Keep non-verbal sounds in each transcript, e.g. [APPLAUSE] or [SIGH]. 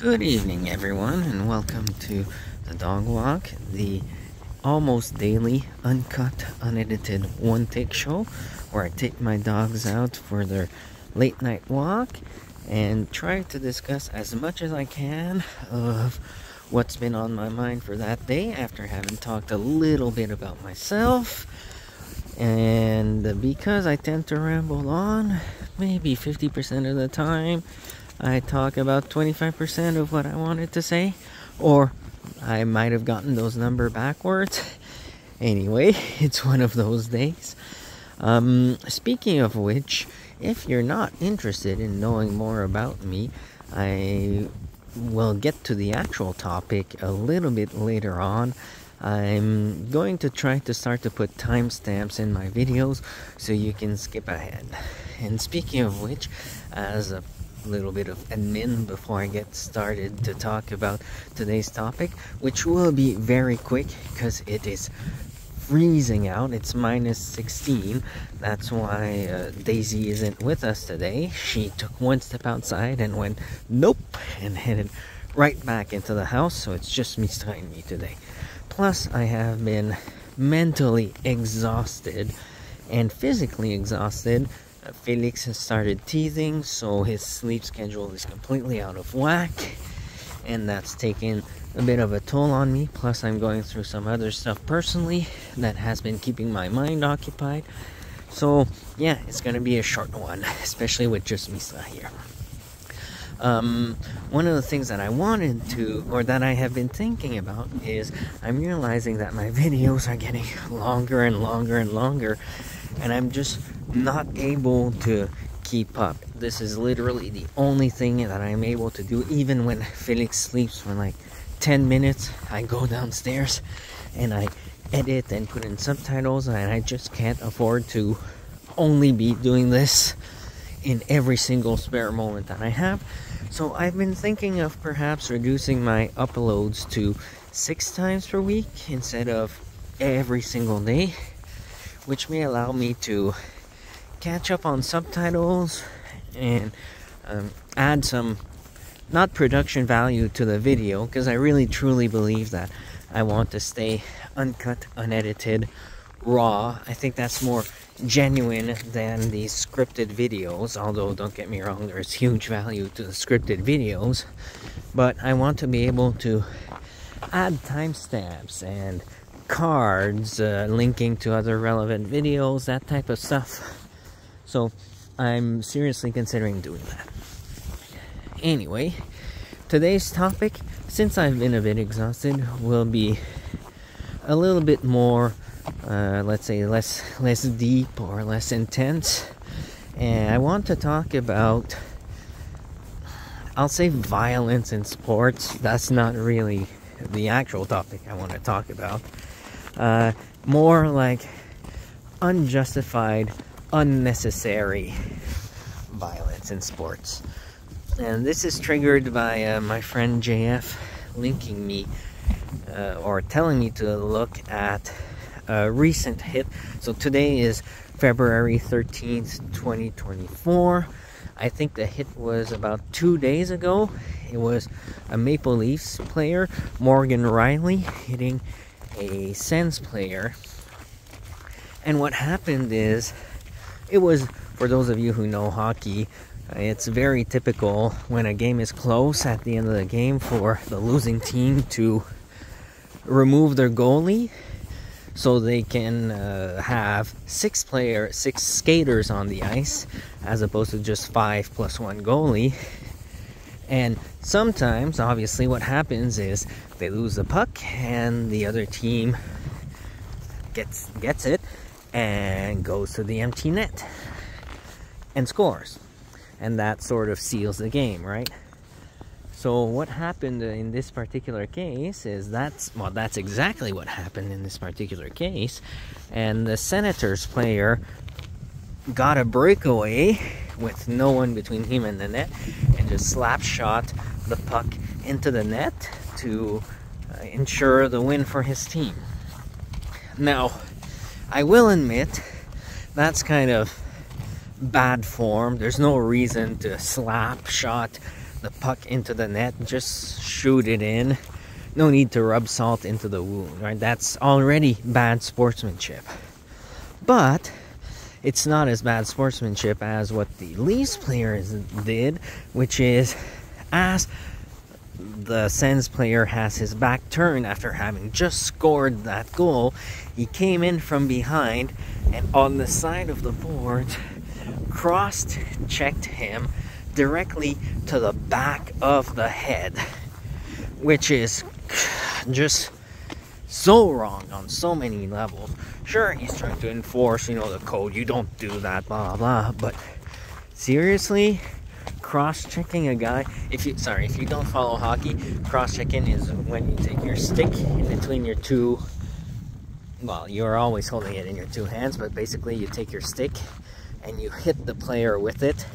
Good evening, everyone, and welcome to the Dog Walk, the almost daily, uncut, unedited one take show where I take my dogs out for their late night walk and try to discuss as much as I can of what's been on my mind for that day after having talked a little bit about myself. And because I tend to ramble on, maybe 50% of the time, I talk about 25% of what I wanted to say, or I might have gotten those number backwards. [LAUGHS] Anyway, [LAUGHS] it's one of those days. Um, speaking of which, if you're not interested in knowing more about me, I will get to the actual topic a little bit later on. I'm going to try to start to put timestamps in my videos so you can skip ahead. And speaking of which, as a little bit of admin before I get started to talk about today's topic, which will be very quick because it is freezing out. It's minus 16. That's why uh, Daisy isn't with us today. She took one step outside and went nope and headed right back into the house. So it's just me starting me today. Plus, I have been mentally exhausted and physically exhausted Felix has started teething, so his sleep schedule is completely out of whack, and that's taken a bit of a toll on me. Plus, I'm going through some other stuff personally that has been keeping my mind occupied. So, yeah, it's gonna be a short one, especially with just Misa here. Um, one of the things that I wanted to, or that I have been thinking about, is I'm realizing that my [LAUGHS] videos are getting longer and longer and longer, and I'm just not able to keep up. This is literally the only thing that I'm able to do, even when [LAUGHS] Felix sleeps for like 10 minutes. I go downstairs and I edit and put in subtitles, and I just can't afford to only be doing this in every single spare moment that I have. So I've been thinking of perhaps reducing my uploads to six times per week instead of every single day, which may allow me to catch up on subtitles and um, add some not production value to the video because I really truly believe that I want to stay uncut, unedited, raw. I think that's more genuine than the scripted videos, although don't get me wrong, there's huge value to the scripted videos. But I want to be able to add timestamps and cards uh, linking to other relevant videos, that type of stuff. So I'm seriously considering doing that. Anyway, today's topic, since I've been a bit exhausted, will be a little bit more, uh, let's say, less less deep or less intense. And I want to talk about, I'll say, violence in sports. That's not really the actual topic I want to talk about. Uh, more like unjustified unnecessary violence in sports. And this is triggered by uh, my friend JF linking me uh, or telling me to look at a recent hit. So today is February 13th, 2024. I think the hit was about two days ago. It was a Maple Leafs player, Morgan Rielly, hitting a Sens player. And what happened is it was, for those of you who know hockey, it's very typical when a game is close at the end of the game for the losing team to remove their goalie so they can uh, have six player six skaters on the ice as opposed to just five plus one goalie and sometimes obviously what happens is they lose the puck and the other team gets gets it and goes to the empty net and scores. And that sort of seals the game, right? So what happened in this particular case is that's well that's exactly what happened in this particular case. And the Senators player got a breakaway with no one between him and the net and just slap shot the puck into the net to uh, ensure the win for his team. Now, I will admit that's kind of bad form. There's no reason to slap shot the puck into the net, just shoot it in. No need to rub salt into the wound, right? That's already bad sportsmanship. But it's not as bad sportsmanship as what the Leafs players did, which is as the Sens player has his back turned after having just scored that goal, he came in from behind and on the side of the board crossed checked him directly to the back of the head, which is just so wrong on so many levels. Sure, he's trying to enforce, you know, the code. You don't do that, blah blah. But seriously, cross-checking a guy. If you sorry, if you don't follow hockey, cross-checking is when you take your stick in between your two. Well, you're always holding it in your two hands, but basically you take your stick and you hit the player with it.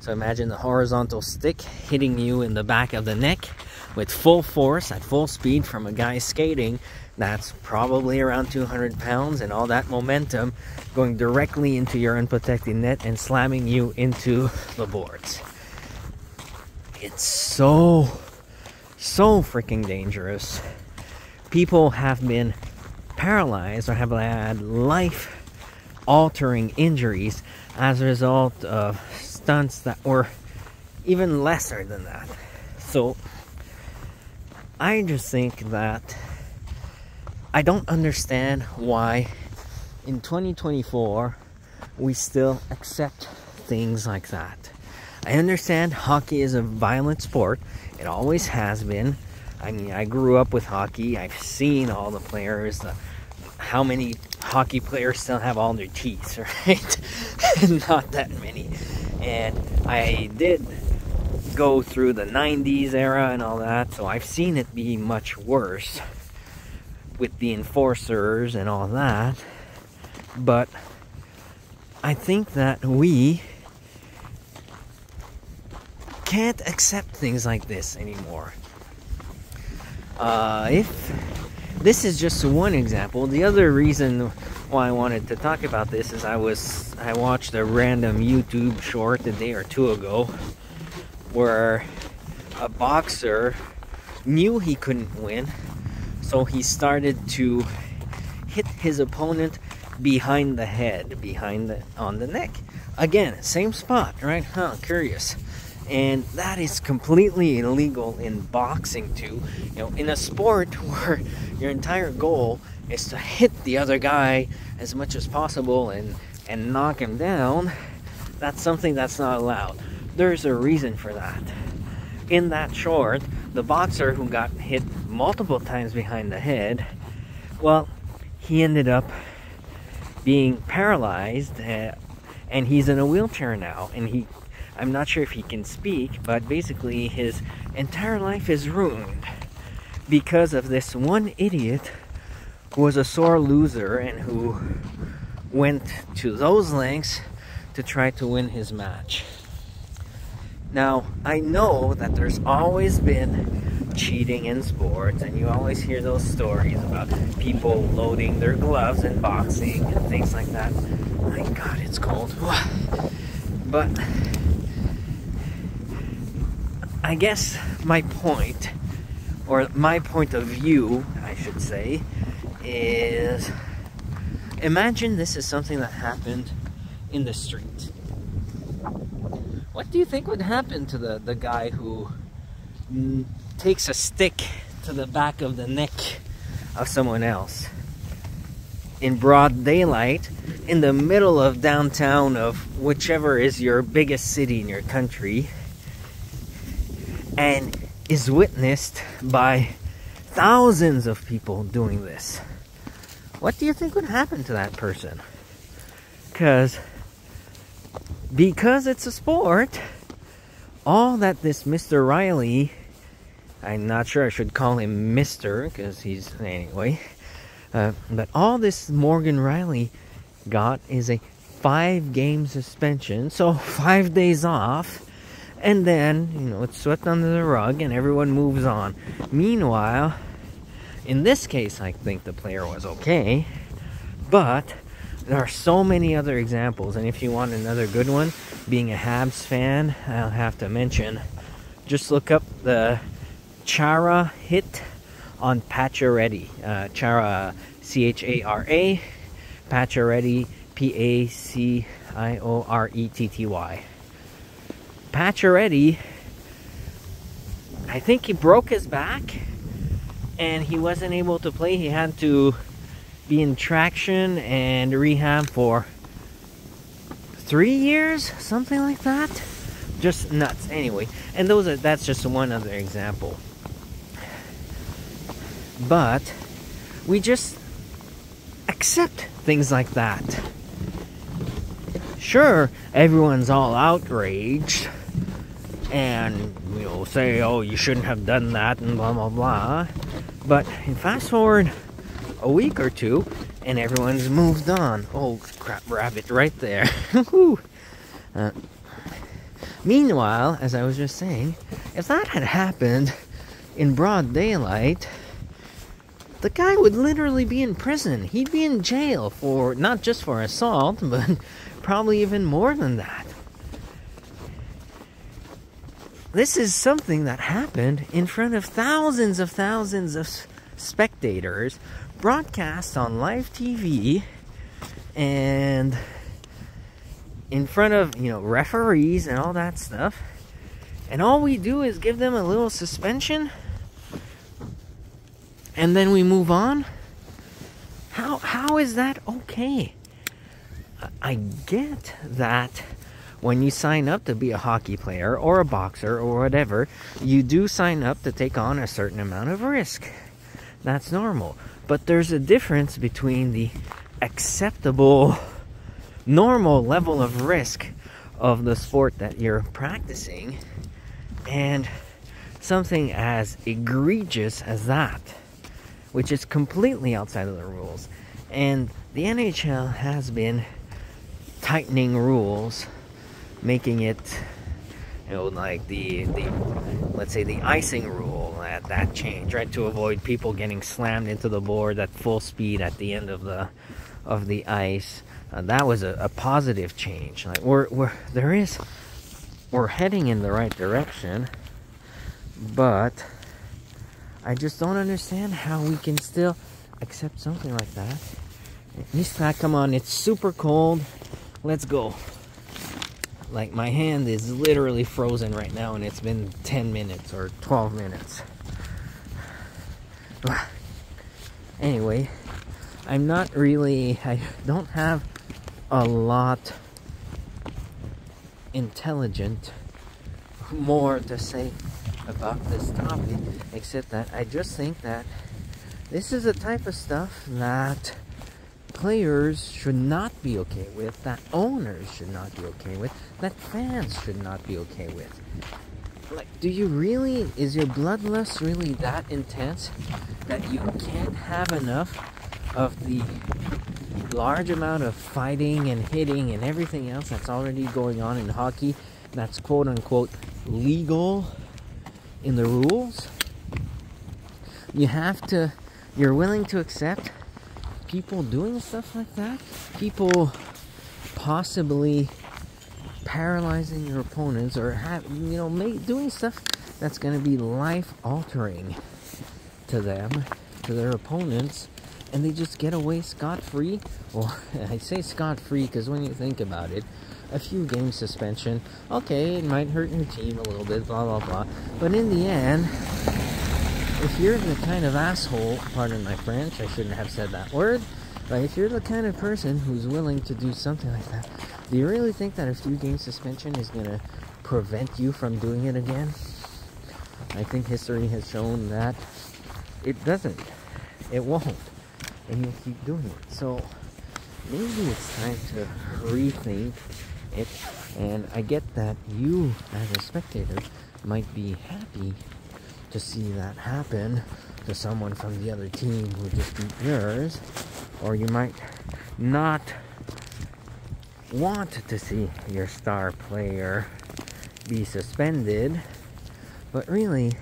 So imagine the horizontal stick hitting you in the back of the neck with full force at full speed from a guy skating that's probably around 200 pounds and all that momentum going directly into your unprotected net and slamming you into the boards. It's so, so freaking dangerous. People have been paralyzed or have had life altering injuries as a result of stunts that were even lesser than that. So, I just think that I don't understand why in 2024 we still accept things like that. I understand hockey is a violent sport, it always has been. I mean, I grew up with hockey, I've seen all the players, the, how many hockey players still have all their teeth, [LAUGHS] right? [LAUGHS] Not that many. And I did go through the 90s era and all that, so I've seen it be much worse with the enforcers and all that. But I think that we can't accept things like this anymore. Uh, if this is just one example, the other reason why I wanted to talk about this is I was I watched a random YouTube short a day or two ago where a boxer knew he couldn't win so he started to hit his opponent behind the head, behind the on the neck. Again, same spot, right? Huh, curious. And that is completely illegal in boxing too. You know, in a sport [LAUGHS] where your entire goal is to hit the other guy as much as possible and and knock him down, that's something that's not allowed. There's a reason for that. In that short, the boxer who got hit multiple times behind the head, well, he ended up being paralyzed uh, and he's in a wheelchair now and he I'm not sure if he can speak, but basically his entire life is ruined because of this one idiot who was a sore loser and who went to those lengths to try to win his match. Now, I know that there's always been cheating in sports, and you always hear those stories about people loading their gloves in boxing and things like that. My god, it's cold. But I guess my point, or my point of view, I should say, is imagine this is something that happened in the street what do you think would happen to the, the guy who takes a stick to the back of the neck of someone else? In broad daylight, in the middle of downtown of whichever is your biggest city in your country, and is witnessed by thousands of people doing this. What do you think would happen to that person? Because because it's a sport, all that this Mr. Rielly, I'm not sure I should call him Mr. because he's, anyway, uh, but all this Morgan Rielly got is a five game suspension, so five days off, and then, you know, it's swept under the rug and everyone moves on. Meanwhile, in this case, I think the player was okay, but there are so many other examples, and if you want another good one, being a Habs fan, I'll have to mention just look up the Chara hit on Pacioretty. Uh, Chara, C H A R A, Pacioretty, Pacioretty, I think he broke his back and he wasn't able to play. He had to be in traction and rehab for three years, something like that. Just nuts. Anyway, and those are that's just one other example. But we just accept things like that. Sure, everyone's all outraged and you know say, "Oh, you shouldn't have done that," and blah blah blah. But fast forward a week or two, and everyone's moved on. Oh crap, rabbit, right there. [LAUGHS] uh, meanwhile, as I was just saying, if that had happened in broad daylight, the guy would literally be in prison. He'd be in jail for not just for assault, [LAUGHS] but probably even more than that. This is something that happened in front of thousands of thousands of spectators, broadcast on live TV, and in front of, you know, referees and all that stuff. And all we do is give them a little suspension and then we move on. How how is that okay? I get that when you sign up to be a hockey player or a boxer or whatever, you do sign up to take on a certain amount of risk. That's normal. But there's a difference between the acceptable, normal level of risk of the sport that you're practicing and something as egregious as that, which is completely outside of the rules. And the NHL has been tightening rules making it you know like the the let's say the icing rule at that change right to avoid people getting slammed into the board at full speed at the end of the of the ice uh, that was a, a, positive change like we're, we're there is we're heading in the right direction but I just don't understand how we can still accept something like that. Mista, come on, it's super cold. Let's go. Like my hand is literally frozen right now and it's been 10 minutes or 12 minutes. [SIGHS] Anyway, I'm not really, I don't have a lot intelligent more to say about this topic except that I just think that this is the type of stuff that players should not be okay with, that owners should not be okay with, that fans should not be okay with. Like, do you really, is your bloodlust really that intense that you can't have enough of the large amount of fighting and hitting and everything else that's already going on in hockey that's quote unquote legal in the rules? You have to, you're willing to accept people doing stuff like that, people possibly paralyzing your opponents or have you know doing stuff that's going to be life altering to them, to their opponents, and they just get away scot free. Or [LAUGHS] I say scot free because when you think about it, a few game suspension, okay, it might hurt your team a little bit, blah blah blah, but in the end if you're the kind of asshole, pardon my French, I shouldn't have said that word, but if you're the kind of person who's willing to do something like that, do you really think that a few game suspension is going to prevent you from doing it again? I think history has shown that it doesn't. It won't. And you'll keep doing it. So maybe it's time to rethink it. And I get that you, as a spectator, might be happy to see that happen to someone from the other team who just beat yours, or you might not want to see your star player be suspended, but really,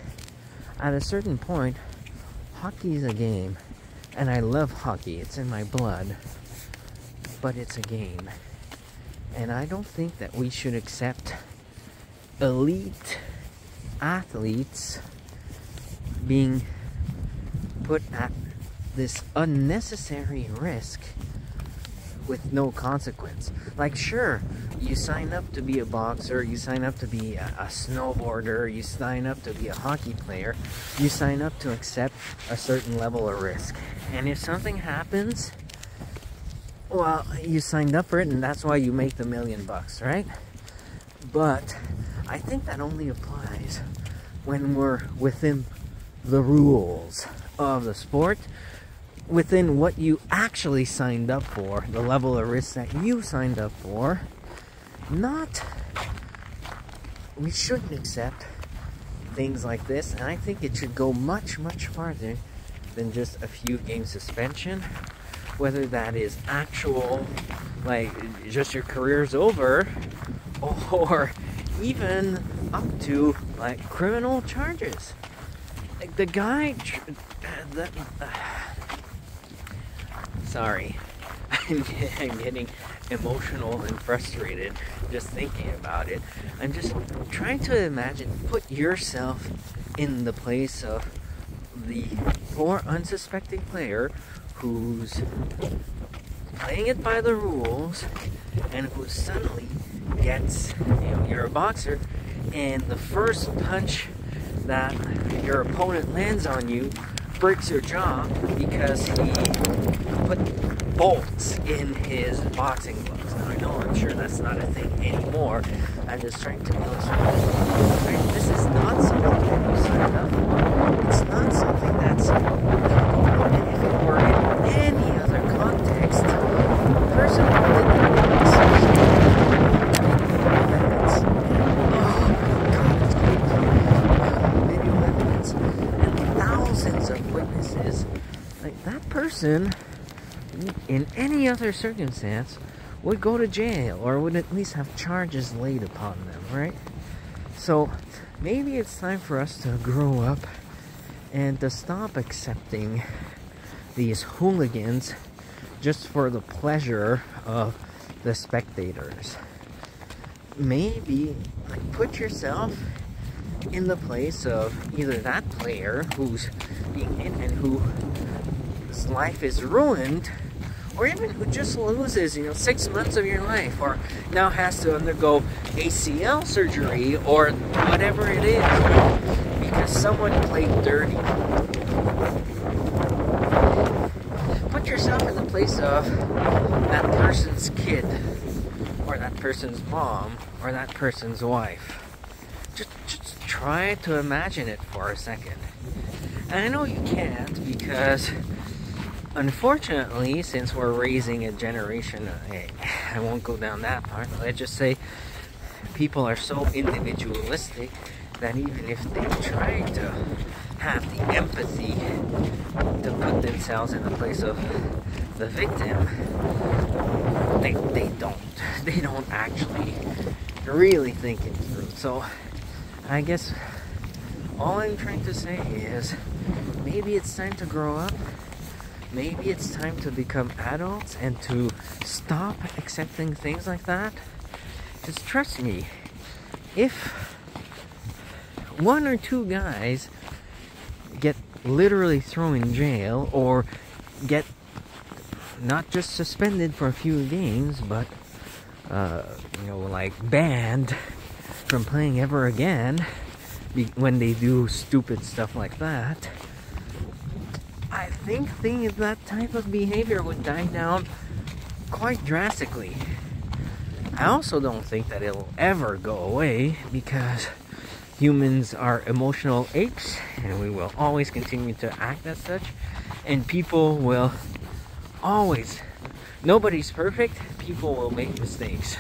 at a certain point, hockey is a game, and I love hockey, it's in my blood, but it's a game. And I don't think that we should accept elite athletes being put at this unnecessary risk with no consequence. Like, sure, you sign up to be a boxer, you sign up to be a, a, snowboarder, you sign up to be a hockey player, you sign up to accept a certain level of risk. And if something happens, well, you signed up for it, and that's why you make the million bucks, right? But I think that only applies when we're within the rules of the sport within what you actually signed up for, the level of risk that you signed up for, not. We shouldn't accept things like this, and I think it should go much, much farther than just a few game suspension. Whether that is actual, like, just your career's over, or even up to, like, criminal charges. The guy. The, uh, Sorry. [LAUGHS] I'm getting emotional and frustrated just thinking about it. I'm just trying to imagine, put yourself in the place of the poor unsuspecting player who's playing it by the rules and who suddenly gets, you know, you're a boxer and the first punch that your opponent lands on you breaks your jaw because he put bolts in his boxing gloves. Now I know I'm sure that's not a thing anymore. I'm just trying to illustrate. This is not something that you signed up for. It's not something that's if it were in any other context, the person who did person in any other circumstance would go to jail or would at least have charges laid upon them, right? So maybe it's time for us to grow up and to stop accepting these hooligans just for the pleasure of the spectators. Maybe like, put yourself in the place of either that player who's being hit and who life is ruined, or even who just loses, you know, six months of your life, or now has to undergo ACL surgery, or whatever it is, because someone played dirty. Put yourself in the place of that person's kid, or that person's mom, or that person's wife. Try to imagine it for a second. And I know you can't because unfortunately, since we're raising a generation, I won't go down that part. Let's just say people are so individualistic that even if they try to have the empathy to put themselves in the place of the victim, they, they don't. [LAUGHS] They don't actually really think it through. So, I guess all I'm trying to say is maybe it's time to grow up maybe it's time to become adults and to stop accepting things like that. Just trust me, if one or two guys get literally thrown in jail or get not just suspended for a few games, but uh, you know, like banned from playing ever again when they do stupid stuff like that. I think things, that type of behavior would die down quite drastically. I also don't think that it'll ever go away because humans are emotional apes and we will always continue to act as such. And people will always nobody's perfect people will make mistakes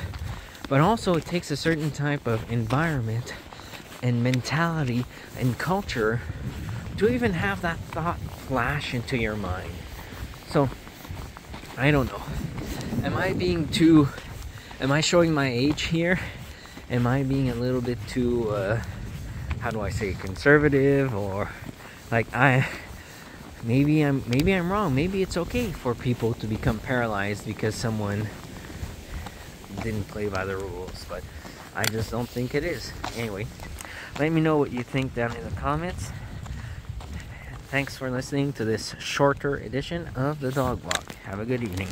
but also it takes a certain type of environment and mentality and culture to even have that thought flash into your mind. So, I don't know. Am I being too. Am I showing my age here? Am I being a little bit too. Uh, how do I say conservative or like I maybe I'm maybe I'm wrong. Maybe it's okay for people to become paralyzed because someone didn't play by the rules, but I just don't think it is. Anyway, let me know what you think down in the comments. Thanks for listening to this shorter edition of the Dog Walk. Have a good evening.